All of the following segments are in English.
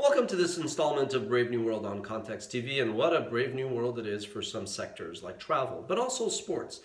Welcome to this installment of Brave New World on Context TV, and what a brave new world it is for some sectors like travel, but also sports.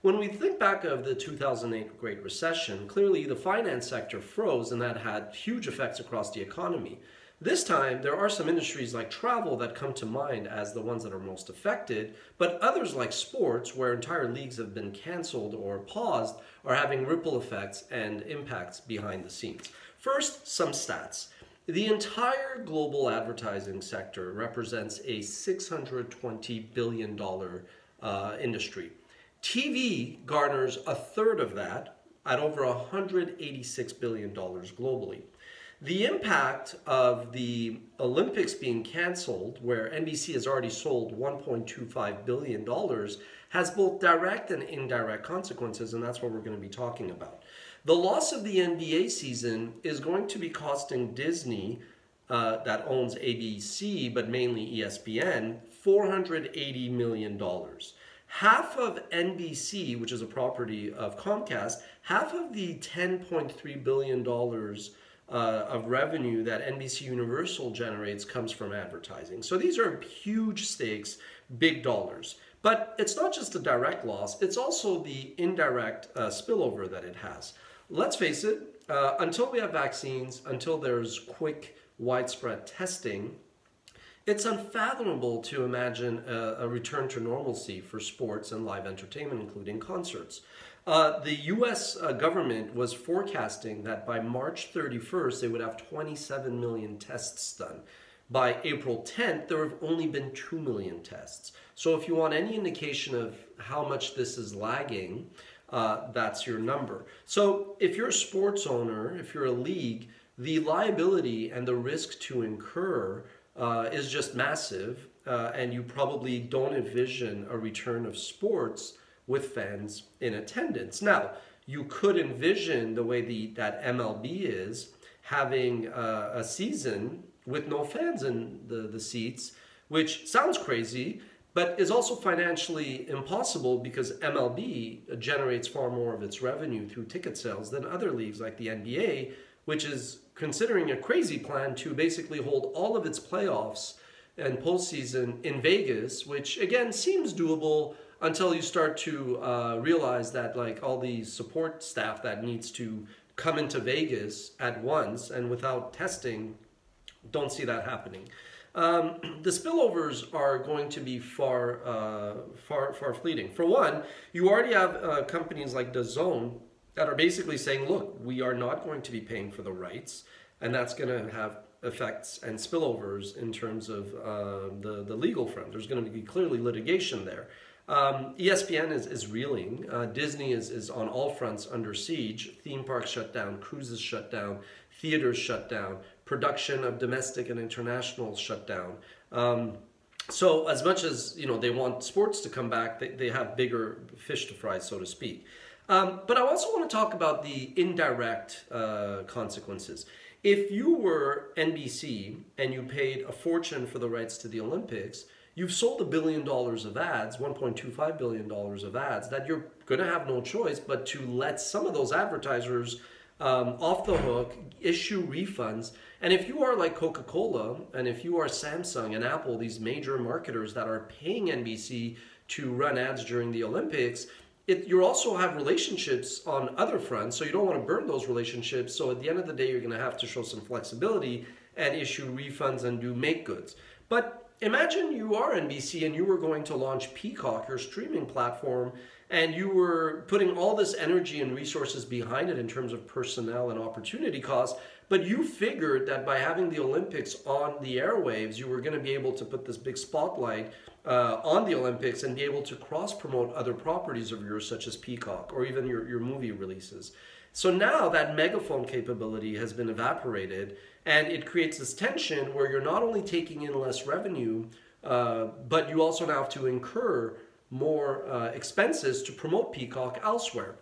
When we think back of the 2008 Great Recession, clearly the finance sector froze and that had huge effects across the economy. This time, there are some industries like travel that come to mind as the ones that are most affected, but others like sports, where entire leagues have been canceled or paused, are having ripple effects and impacts behind the scenes. First, some stats. The entire global advertising sector represents a $620 billion uh, industry. TV garners a third of that at over $186 billion globally. The impact of the Olympics being canceled, where NBC has already sold $1.25 billion, has both direct and indirect consequences, and that's what we're going to be talking about. The loss of the NBA season is going to be costing Disney, uh, that owns ABC, but mainly ESPN, $480 million. Half of NBC, which is a property of Comcast, half of the $10.3 billion uh, of revenue that NBC Universal generates comes from advertising. So these are huge stakes, big dollars. But it's not just a direct loss, it's also the indirect uh, spillover that it has. Let's face it, uh, until we have vaccines, until there's quick, widespread testing, it's unfathomable to imagine a, a, return to normalcy for sports and live entertainment, including concerts. Uh, the US uh, government was forecasting that by March 31st, they would have 27 million tests done. By April 10th, there have only been 2 million tests. So if you want any indication of how much this is lagging, uh, that's your number. So if you're a sports owner, if you're a league, the liability and the risk to incur uh, is just massive, uh, and you probably don't envision a return of sports with fans in attendance. Now, you could envision the way the, that MLB is having uh, a season with no fans in the, the seats, which sounds crazy, but is also financially impossible because MLB generates far more of its revenue through ticket sales than other leagues like the NBA, which is considering a crazy plan to basically hold all of its playoffs and postseason in Vegas, which again seems doable until you start to uh, realize that like all the support staff that needs to come into Vegas at once and without testing, don't see that happening. Um, the spillovers are going to be far, uh, far, far fleeting. For one, you already have uh, companies like DAZN that are basically saying, look, we are not going to be paying for the rights, and that's going to have effects and spillovers in terms of uh, the, the legal front. There's going to be clearly litigation there. Um, ESPN is, is reeling. Uh, Disney is, is on all fronts under siege. Theme parks shut down, cruises shut down, theaters shut down, production of domestic and international shut down. Um, so as much as you know they want sports to come back, they, they have bigger fish to fry, so to speak. Um, but I also want to talk about the indirect uh, consequences. If you were NBC and you paid a fortune for the rights to the Olympics, you've sold a billion dollars of ads, $1.25 billion of ads, that you're going to have no choice but to let some of those advertisers um, off the hook, issue refunds. And if you are like Coca Cola and if you are Samsung and Apple, these major marketers that are paying NBC to run ads during the Olympics, you also have relationships on other fronts, so you don't want to burn those relationships. So at the end of the day, you're going to have to show some flexibility and issue refunds and do make goods. But imagine you are NBC and you were going to launch Peacock, your streaming platform, and you were putting all this energy and resources behind it in terms of personnel and opportunity costs, but you figured that by having the Olympics on the airwaves, you were going to be able to put this big spotlight uh, on the Olympics and be able to cross promote other properties of yours, such as Peacock or even your, your movie releases. So now that megaphone capability has been evaporated, and it creates this tension where you're not only taking in less revenue, uh, but you also now have to incur more uh, expenses to promote Peacock elsewhere.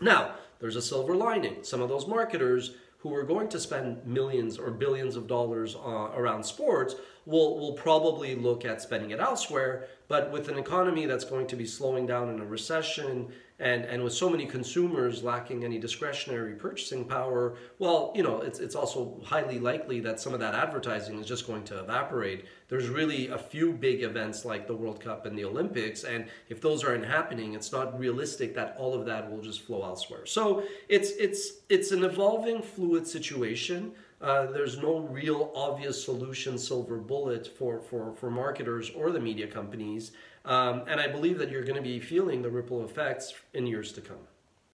Now, there's a silver lining. Some of those marketers who are going to spend millions or billions of dollars uh, around sports will, will probably look at spending it elsewhere But with an economy that's going to be slowing down in a recession, and, and with so many consumers lacking any discretionary purchasing power, well, you know, it's, it's also highly likely that some of that advertising is just going to evaporate. There's really a few big events like the World Cup and the Olympics, and if those aren't happening, it's not realistic that all of that will just flow elsewhere. So it's it's it's an evolving, fluid situation. Uh, there's no real obvious solution, silver bullet for, for, for marketers or the media companies. Um, and I believe that you're going to be feeling the ripple effects in years to come.